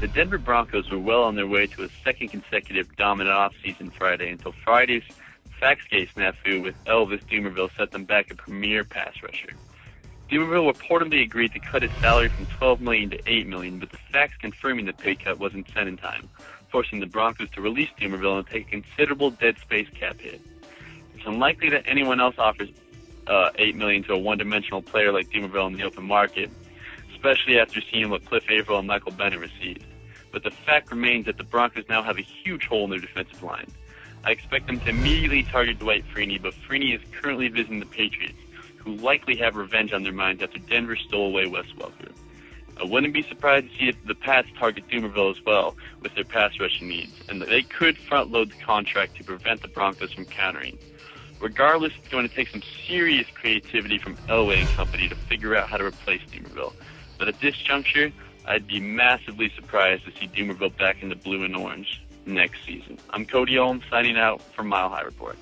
The Denver Broncos were well on their way to a second consecutive dominant offseason Friday until Friday's Faxgate snafu with Elvis Dumervil set them back a premier pass rusher. Dumervil reportedly agreed to cut his salary from 12 million to 8 million, but the fax confirming the pay cut wasn't sent in time, forcing the Broncos to release Dumervil and take a considerable dead space cap hit. It's unlikely that anyone else offers uh, 8 million to a one-dimensional player like Dumervil in the open market, especially after seeing what Cliff Avril and Michael Bennett received. Fact remains that the Broncos now have a huge hole in their defensive line. I expect them to immediately target Dwight Freeney, but Freeney is currently visiting the Patriots, who likely have revenge on their minds after Denver stole away Wes Welker. I wouldn't be surprised to see if the Pats target Dumervil as well with their pass rushing needs, and they could front load the contract to prevent the Broncos from countering. Regardless, it's going to take some serious creativity from Elway and company to figure out how to replace Dumervil. But at this juncture, I'd be massively surprised to see Dumervil back in the blue and orange next season. I'm Cody Ulm signing out from Mile High Report.